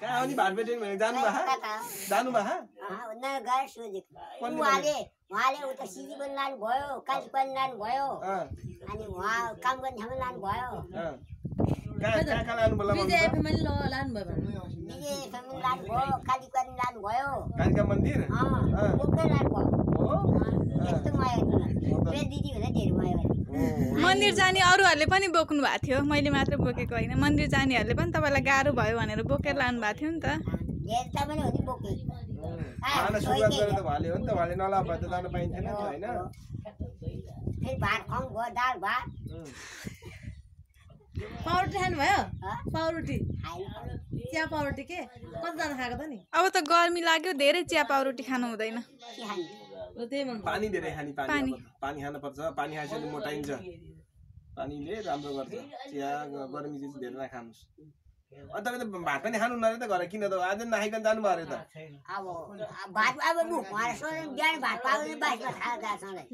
कहाँ आउने भात बेटेन भने जानु भा जानु भा उहाँले उहाँले उता सिजी पनि लानुभयो काली पनि लानुभयो अनि उहाँ काम गर्ने ठाउँमा लानुभयो ल लानुभयो कालिका मन्दिर लानुभयो हो अँ, यस्तो माया मेरो दिदी भन्दा धेरै माया गर्नु। मन्दिर जाने अरूहरूले पनि बोक्नु भएको थियो। मैले मात्र बोकेको होइन। मन्दिर जानेहरूले पनि तपाईँलाई गाह्रो भयो भनेर बोकेर लानु भएको थियो नि त. पाउरोटी खानुभयो? पाउरोटी चिया पाउरोटी के? कतिजना खाएको त नि? अब त गर्मी लाग्यो धेरै चिया पाउरोटी खानु हुँदैन। के खाने? ल त्यही मन पानी धेरै खाने पानी पानी। खानुपर्छ पानी खाएपछि मोटाइन्छ। पानीले राम्रो गर्छ। चिया ग- गर्मी चिज धेरै नखानुहोस्। अनि तपाईँ त भात पनि खानु नरे त घर किन त? आज नखाइकन जानुभयो अरे त। अब भात अब म उहाँलाई सोध्नु बिहान भात पाउने बाँचमा थाहा गएको सधैँ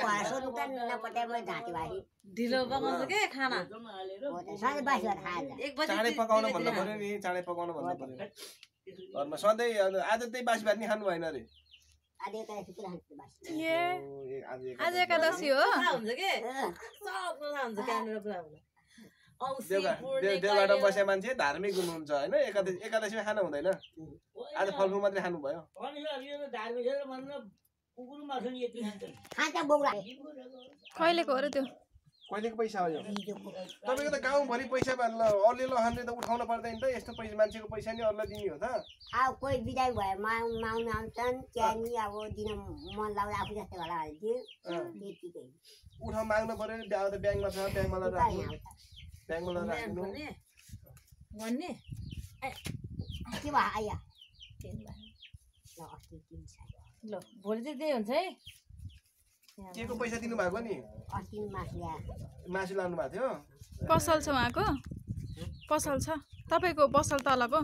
उहाँलाई सोध्नु त नपत्याए मैले जाँथे भाइ ढिलो पकाउँछ के खाना? छ एक बजी चाँडै पकाउनु भन्नु पऱ्यो नि चाँडै पकाउनु भन्नु पऱ्यो घरमा सधैँ अब आज त्यही बासी भात नि खानु भएन अरे। आज एक- आज एकादशी हो हुन्छ के सब हुन्छ क्यामेरा कुरा बसे मान्छे धार्मिक हुनुहुन्छ होइन एकादशी एकादशीमा खानु हुँदैन आज फलफुल मात्रै खानुभयो कहिलेको हो र त्यो कहिलेको पैसा हो यो? तपाईँको त गाउँभरि पैसा ल अरूले लहनले त उठाउन पर्दैन त। यस्तो पैसा मान्छेको पैसा नि अरूलाई दिने हो त। अब कोही बिदाई भयो माउ माउनु आउँछन् त्यहाँनि अब दिन मन लाग्दा आफू जस्तै होला। त्यतिकै। उठाउ माग्नु पऱ्यो। नि अब त ब्याङ्कमा छ ब्याङ्कमा लगेर राख्नु। ब्याङ्कमा लगेर राख्नु। भन्ने? के भयो आइया? ल भोलि चाहिँ त्यही हुन्छ है। के को पैसा दिनुभएको नि? अस्ति मासु लानु भएको थियो? पसल छ उहाँको? पसल छ। तपाईँको पसल तलको?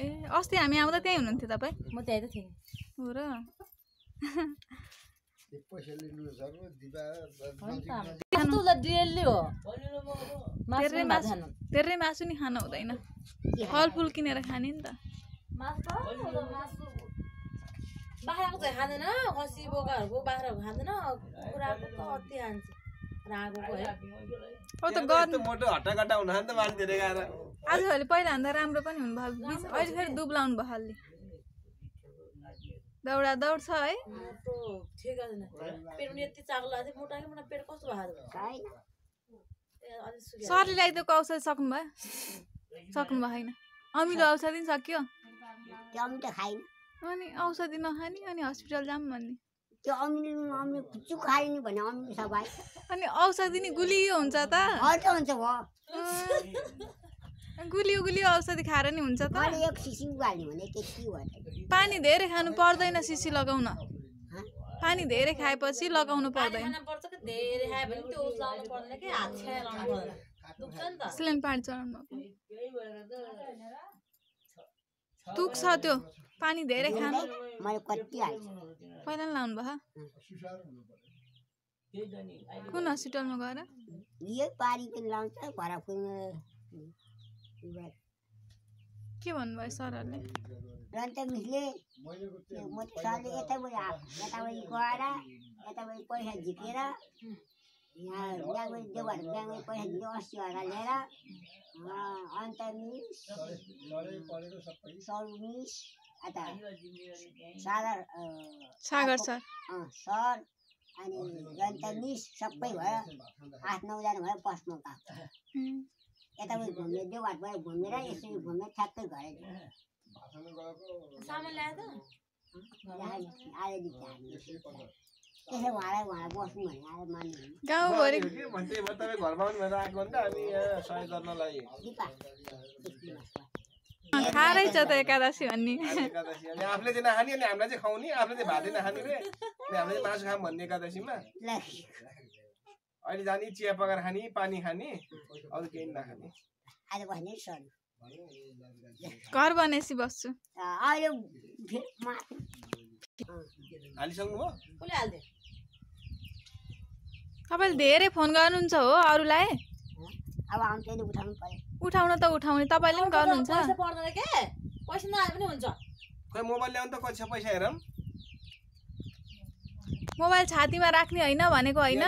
ए अस्ति हामी आउँदा त्यहीँ हुनुहुन्थ्यो तपाईँ? म त्यही त थिएँ। हो र। धेरै मासु नि खानु हुँदैन। फलफुल किनेर खाने नि त मासु त हो त। मासु? बाख्राको चाहिँ खाँदैन खसी बोकाहरूको बाख्राको खाँदैन कुखुराको त अति खान्छ आजभोलि पहिलाभन्दा राम्रो पनि हुनुभयो अहिले फेरि दुब्लाउनु भयो अलि दौडा दौड छ है। सरले ल्याइदिएको औषधि सक्नुभयो। सक्नु भएन अमिलो औषधि नि सक्यो। अनि औषधि नखाने अनि हस्पिटल जाऊँ भन्ने। त्यो अमिलो अमिलो खुच्चु खाइने भने अमिलो छ भाइ अनि औषधि नि गुलियो हुन्छ त। अर्को हुन्छ भयो गुलियो गुलियो औषधि खाएर नि हुन्छ त। एक सिसी उगाल्ने भने के के भयो पानी धेरै खानु पर्दैन सिसी लगाउन। हँ? पानी धेरै खाएपछि लगाउनु पर्दैन। खान पर्छ कि धेरै खायो भने त्यो लाउनु पर्दैन कि? हात छेड लाउनु पर्दैन। दुख्छ नि त। सिलिन्ड पानी चढाउनु दुख्छ त्यो पानी धेरै खानु। मैले कति हाल्छु? पहिला लाउनु भयो कुन हस्पिटलमा गएर? के भन्नुभयो सरहरूले? यताबाट गएर यताबाट पैसा झिकेर यहाँ ब्याङ्कबाट पैसा झिक्यो अस्सी हजार लिएर अन्त मिस सर मिस यता सागर सागर सर अँ, सर अनि रन्त मिस सबै भयो आठ नौजना भयो बसमा गएको उम्, यताबाट घुमेर देउघाटबाट घुमेर यसरी घुमेर ठ्याक्कै घर सामान ल्यायो त आएर त्यसै उहाँलाई उहाँलाई बस्नु भने आएर मान्नु गाउँभरि के भन्छ त्यही भएर तपाईँ घरमा आउनु भनेर आएको हो नि त अनि यहाँ सहयोग गर्नलाई दिपा खारै छ त एकादशी भन्ने। आज एकादशी अनि आफूले चाहिँ नखाने अनि हामीलाई चाहिँ खुवाउने आफूले चाहिँ भातै नखाने रे अनि हामीले चाहिँ मासु खाऊँ भन्ने एकादशीमा अहिले जाने चिया पकाएर खाने पानी खाने अरू केही नखाने घर बनेसी बस्छु अहिले तपाईँले धेरै फोन गर्नुहुन्छ हो अरूलाई। अब आउँछ नि उठाउनु पर्यो उठाउन त उठाउने तपाईँले पनि गर्नुहुन्छ। पैसा पर्दैन के? पैसा नआए पनि हुन्छ। खोइ मोबाइल ल्याउनु त कति छ पैसा हेरौँ। मोबाइल छातीमा राख्ने होइन भनेको होइन।